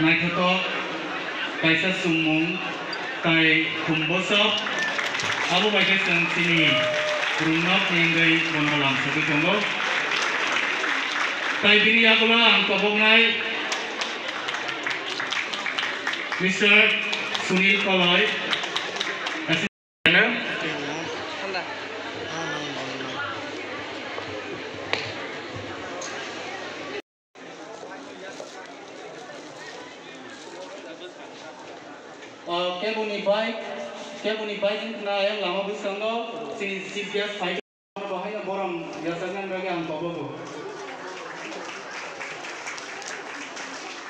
Naitoto kaisa sumung kai kumbosok abo bagai seng sini runok ninggai monolam sebi tunggu kai bini aku ang kobong nai Mr. Sunil Koloy Bike na yang lama bisango si si gas fight bahaya boram biasanya bagi ang kobo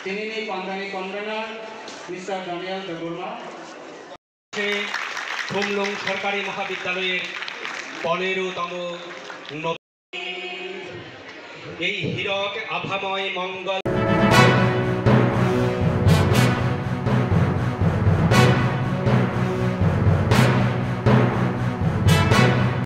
Ini nih Pandani Convener Mr. Daniel Degurma সে খুমলুং সরকারি মহাবিদ্যালয়ের পনেরোতম এই হীরক আভাময় মঙ্গল